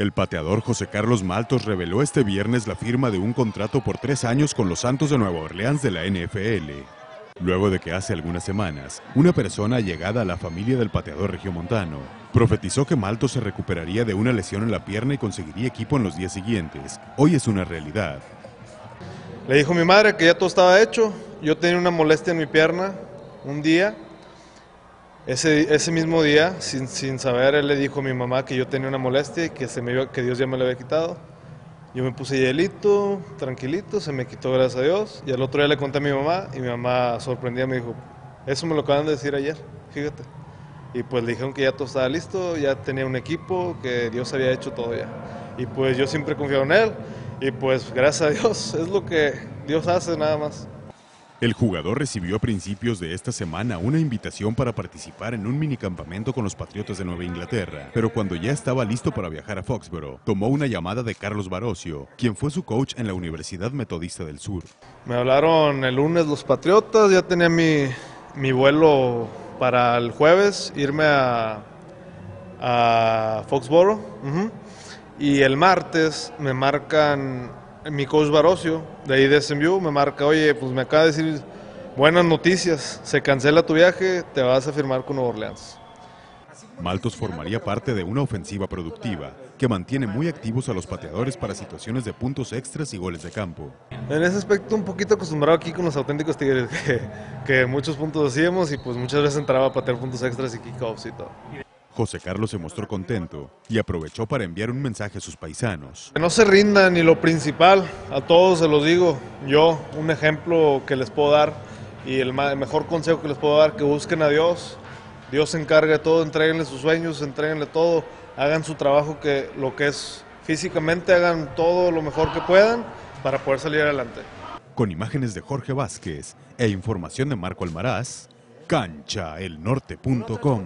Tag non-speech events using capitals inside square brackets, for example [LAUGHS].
El pateador José Carlos Maltos reveló este viernes la firma de un contrato por tres años con los Santos de Nueva Orleans de la NFL. Luego de que hace algunas semanas, una persona llegada a la familia del pateador regiomontano profetizó que Maltos se recuperaría de una lesión en la pierna y conseguiría equipo en los días siguientes. Hoy es una realidad. Le dijo mi madre que ya todo estaba hecho. Yo tenía una molestia en mi pierna un día ese, ese mismo día, sin, sin, saber, él le dijo a mi mamá que yo tenía una molestia y que, se me que Dios ya me la había quitado. Yo me puse hielito, tranquilito, se me quitó gracias a Dios. Y al otro día le conté a mi mamá y mi mamá sorprendida me dijo, eso me lo acaban de decir ayer, fíjate. Y pues le dijeron que ya todo estaba listo, ya tenía un equipo, que Dios había hecho todo ya. Y pues yo siempre confiado en él y pues gracias a Dios [LAUGHS] es lo que Dios hace nada más. El jugador recibió a principios de esta semana una invitación para participar en un minicampamento con los Patriotas de Nueva Inglaterra, pero cuando ya estaba listo para viajar a Foxborough, tomó una llamada de Carlos Barocio, quien fue su coach en la Universidad Metodista del Sur. Me hablaron el lunes los Patriotas, ya tenía mi, mi vuelo para el jueves, irme a, a Foxborough. Y el martes me marcan mi coach Barocio, de ahí de SMU, me marca, oye, pues me acaba de decir buenas noticias, se cancela tu viaje, te vas a firmar con Nueva Orleans. Maltos formaría parte de una ofensiva productiva que mantiene muy activos a los pateadores para situaciones de puntos extras y goles de campo. En ese aspecto un poquito acostumbrado aquí con los auténticos Tigres, [LAUGHS] que, que muchos puntos hacíamos y pues muchas veces entraba a patear puntos extras y kickoffs y todo. José Carlos se mostró contento y aprovechó para enviar un mensaje a sus paisanos. Que no se rindan y lo principal, a todos se los digo, yo un ejemplo que les puedo dar y el, mejor consejo que les puedo dar, que busquen a Dios, Dios se encarga de todo, entreguenle sus sueños, entreguenle todo, hagan su trabajo que lo que es físicamente, hagan todo lo mejor que puedan para poder salir adelante. Con imágenes de Jorge Vázquez e información de Marco Almaraz, canchaelnorte.com.